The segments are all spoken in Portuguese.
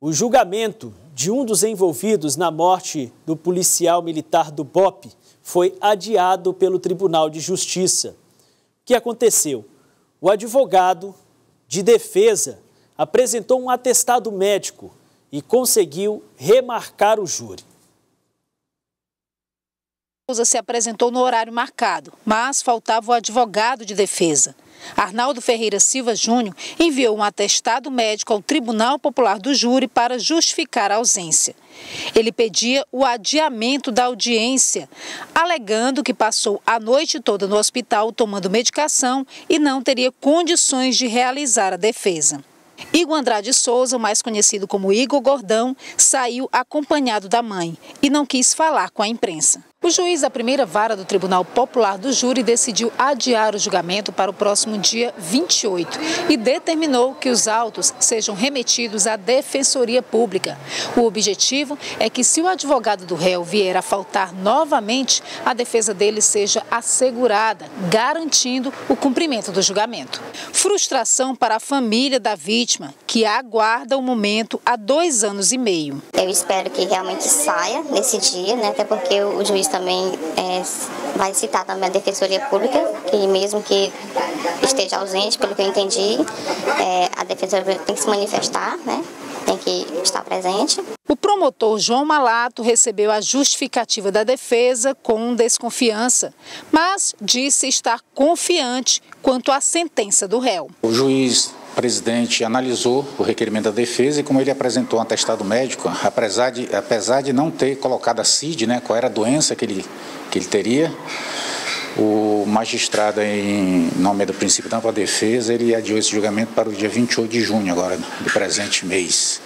O julgamento de um dos envolvidos na morte do policial militar do BOP foi adiado pelo Tribunal de Justiça. O que aconteceu? O advogado de defesa apresentou um atestado médico e conseguiu remarcar o júri. Se apresentou no horário marcado, mas faltava o advogado de defesa. Arnaldo Ferreira Silva Júnior enviou um atestado médico ao Tribunal Popular do Júri para justificar a ausência. Ele pedia o adiamento da audiência, alegando que passou a noite toda no hospital tomando medicação e não teria condições de realizar a defesa. Igor Andrade Souza, mais conhecido como Igor Gordão, saiu acompanhado da mãe e não quis falar com a imprensa. O juiz da primeira vara do Tribunal Popular do Júri decidiu adiar o julgamento para o próximo dia 28 e determinou que os autos sejam remetidos à Defensoria Pública. O objetivo é que, se o advogado do réu vier a faltar novamente, a defesa dele seja assegurada, garantindo o cumprimento do julgamento. Frustração para a família da vítima, que aguarda o momento há dois anos e meio. Eu espero que realmente saia nesse dia, né? até porque o juiz também é, vai citar também a Defensoria Pública, que mesmo que esteja ausente, pelo que eu entendi, é, a Defensoria tem que se manifestar, né? tem que estar presente. O promotor João Malato recebeu a justificativa da defesa com desconfiança, mas disse estar confiante quanto à sentença do réu. O juiz presidente analisou o requerimento da defesa e como ele apresentou um atestado médico, apesar de, apesar de não ter colocado a CID, né, qual era a doença que ele, que ele teria, o magistrado, em nome do princípio da defesa, ele adiou esse julgamento para o dia 28 de junho agora, do presente mês.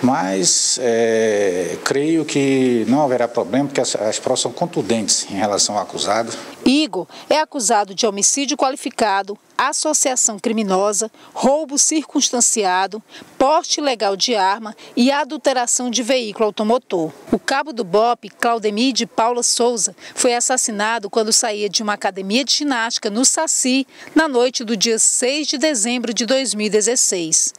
Mas é, creio que não haverá problema, porque as, as provas são contundentes em relação ao acusado. Igor é acusado de homicídio qualificado, associação criminosa, roubo circunstanciado, porte ilegal de arma e adulteração de veículo automotor. O cabo do BOP, Claudemir de Paula Souza, foi assassinado quando saía de uma academia de ginástica no Saci na noite do dia 6 de dezembro de 2016.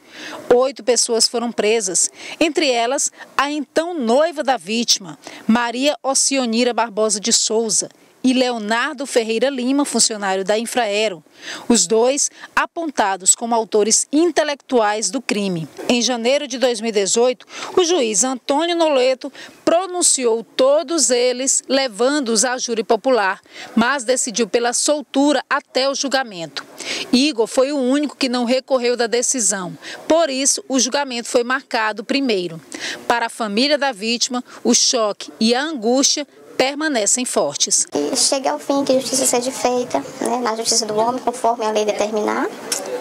Oito pessoas foram presas, entre elas a então noiva da vítima, Maria Ocionira Barbosa de Souza, e Leonardo Ferreira Lima, funcionário da Infraero, os dois apontados como autores intelectuais do crime. Em janeiro de 2018, o juiz Antônio Noleto pronunciou todos eles, levando-os à júri popular, mas decidiu pela soltura até o julgamento. Igor foi o único que não recorreu da decisão, por isso o julgamento foi marcado primeiro. Para a família da vítima, o choque e a angústia permanecem fortes. E chega ao fim que a justiça seja feita, né, na justiça do homem, conforme a lei determinar,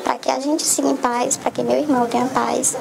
para que a gente siga em paz, para que meu irmão tenha paz.